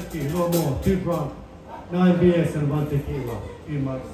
whiskey, no more, two drunk, nine beers and one tequila, two months.